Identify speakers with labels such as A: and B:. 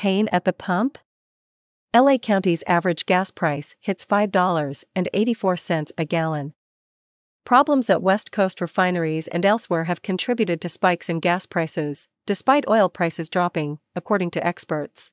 A: Pain at the pump? LA County's average gas price hits $5.84 a gallon. Problems at West Coast refineries and elsewhere have contributed to spikes in gas prices, despite oil prices dropping, according to experts.